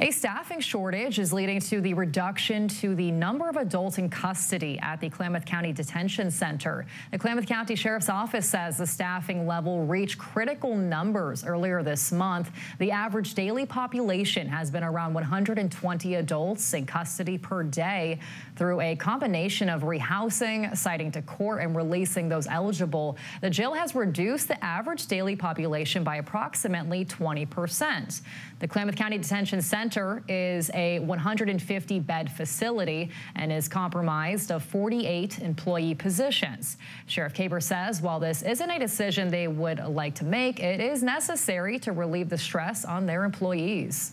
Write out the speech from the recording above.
A staffing shortage is leading to the reduction to the number of adults in custody at the Klamath County Detention Center. The Klamath County Sheriff's Office says the staffing level reached critical numbers earlier this month. The average daily population has been around 120 adults in custody per day through a combination of rehousing, citing to court, and releasing those eligible. The jail has reduced the average daily population by approximately 20 percent. The Klamath County Detention Center Center is a 150 bed facility and is comprised of 48 employee positions. Sheriff Kaber says while this isn't a decision they would like to make, it is necessary to relieve the stress on their employees.